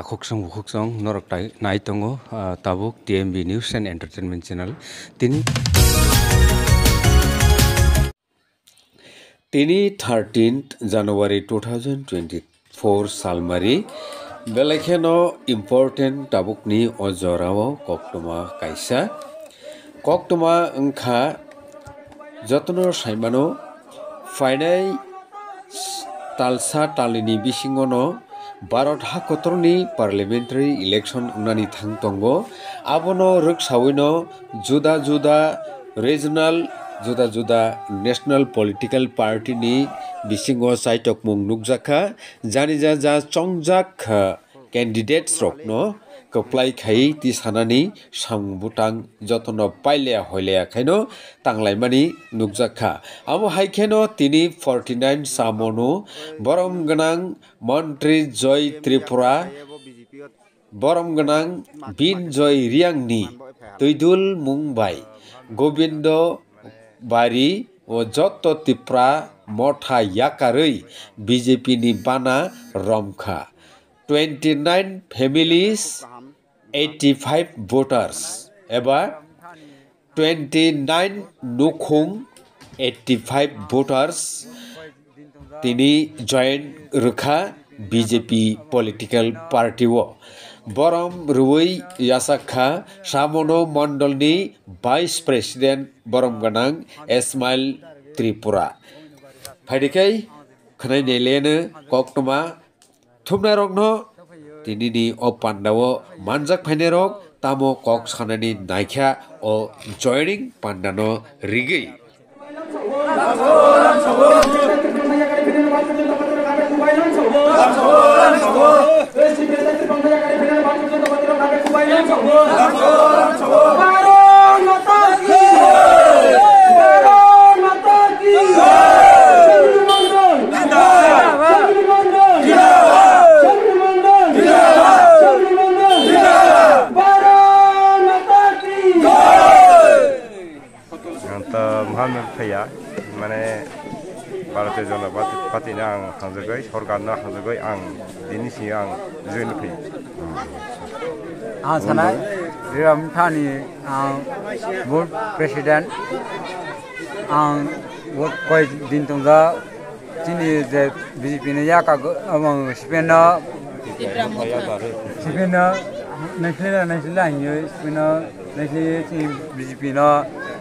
তাকসং বুকসং নরক নাইতঙ্গ tabuk TMB news and Entertainment Channel. তিনি তিনি thirteen January two thousand twenty four সালমারি বেলেখেন ইম্পর্টেন্ট তাবুকনি অজরাও ককটমা কাইসা ককটমা অংখা যত্ন সাইমানো ফাইনাই তালসা তালিনি বিশিঙ্গনো भारत हाखत्रनि पार्लियामेन्टारि इलेक्सन उनानि थां दंगो आबनो रोगसावैनो जुदा जुदा रिजनाल जुदा जुदा नेशनल पलिटिकल पार्टिनि बिसिङाव साइटकमुं नुकजाखा जानिजा जा चंजाक कैंडिडेट्स रकनो koplai khai ti sanani sangbutang jotono pailea hoilea khaino tanglaimani nukjakha amo haikhaino tini 49 samonu borom ganang মন্ত্রী জয় ত্রিপুরা বরম গনাং বিন জয় রিয়াংনি তৈদুল মুম্বাই গোবিন্দ বাড়ি ও যত ত্রিপুরা মঠা ইয়াকারৈ বিজেপিনি বানা রমখা twenty nine families eighty five voters এবার টুয়েন্টি নাইন নুখুং এইটি ফাইভ ভোটার্স তিনি জয়েন রুখা বিজেপি পলিটিক্যাল পার্টি ও। বরম রুই ইয়াসাক্ষা সামনো মন্ডলনি ভাইস প্রেসিডেন্ট বরম গনাং এসমাইল ত্রিপুরা ফাইডিকাই খনাই নেলেন কক্টমা থুমনাই রগ্ন তিনিনি অ পাণ্ডাৱ মানজাক ফাইনেৰক তামো কক সানানি নাইখ্যা অ জয়ৰিং পাণ্ডান ৰিগেই माने भारतीय जनता पार्टीनो आं हांजोगै सरकारनो हांजोगै आं दिनै सिगां आं जइन फैयो आं सानाय रिराम थानि आं बुथ प्रेसिडेन्ट आं बुथ कय दिन तंजा दिनै जे बिजेपिनो याका सिपेनो सिपेनो नैसले नैसले हायो सिपेनो Nestle बिजेपिनो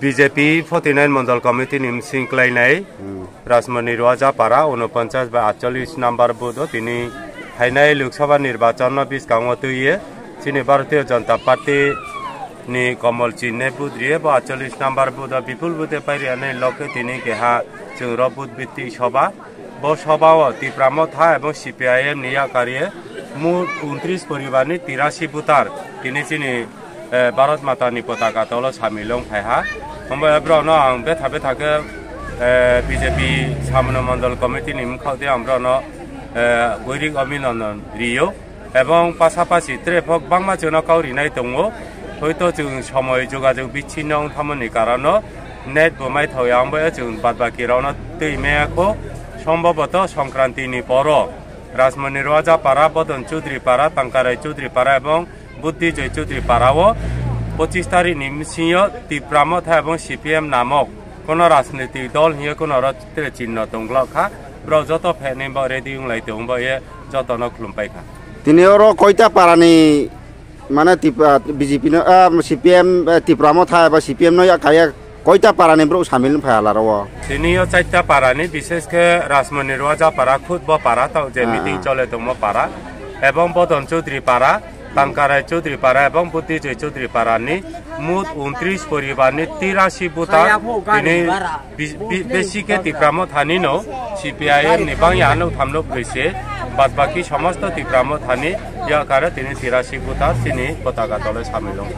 BJP forty nine Mondal committee নিমশৃঙ্খলাইনাই রাজমণি রাজাপাড়া উনপঞ্চাশ বা আটচল্লিশ নাম্বার বুধ তিনি হাইনাই লোকসভা নির্বাচন বিসকাঙত ইয়ে তিনি ভারতীয় জনতা পার্টি নি কমল চিহ্নে বুধ রিয়ে বা আটচল্লিশ নাম্বার বুধ বিপুল বুধে পাইরিয়ানে লক্ষ্যে তিনি কেহা চৌর বুধ সভা ব সভাও তিপ্রাম থা এবং সিপিআইএম নিয়া কারিয়ে মূল উনত্রিশ পরিবার তিরাশি বুতার তিনি চিনি ভারত भारत मातानि पताका तल सामिलं फायहा ओमफ्राय ब्रनो आं बे থাকে বিজেপি बिजेपि মন্ডল কমিটি নিম খাওয়া দিয়ে ब्रनो গৈरिक অভিনন্দন রিও এবং পাশাপাশি ত্রেফক বাংমা জনকাও রিনাই দङ হয়তো जों সময় যোগাযোগ বিচ্ছিন্ন থামনি কারণ নেট বোমাই থাকে আমরা जों বাদ বাকি রাউনা সম্ভবত সংক্রান্তি পর রাজমণি রাজা পাড়া বদন চৌধুরী পাড়া টাঙ্কারাই চৌধুরী পাড়া এবং বুদ্ধিজয় চৌধুরীপাড়াও পঁচিশ তারিখ নিমসিংহ তিপ্রামথ এবং সিপিএম নামক কোনো রাজনৈতিক দল হিয়ে কোনো রচিত্র চিহ্ন দংলখা ব্র যত ফেনে রেডি উংলাই দং বা এ যতন খুলুমপাইখা। তিনি ওর কয়টা পারানি মানে বিজেপি সিপিএম তিপ্রামো থা বা সিপিএম নয় কায়া কয়টা পারানি ব্র সামিল ফায়ালার তিনিও চারটা পারানি বিশেষকে রাসমণি রাজা পাড়া খুদ পাড়া তাও যে মিটিং চলে দম পাড়া এবং বদন চৌধুরী পাড়া তাংকারাই চৌধুরী পাড়া এবং বুদ্ধিজয় চৌধুরী পাড়ানি মুঠ উনত্রিশ পরিবারনি তিরাশি বুতা তিনি বেশিকে তিপ্রাম থানিনো সিপিআইএম নিবাং ইয়ানো থামলো ফেসে বাদ বাকি সমস্ত ত্রিপুরামো থানি ইয়াকারে তিনি তিরাশি বুতা তিনি পতাকা দলে সামিল হন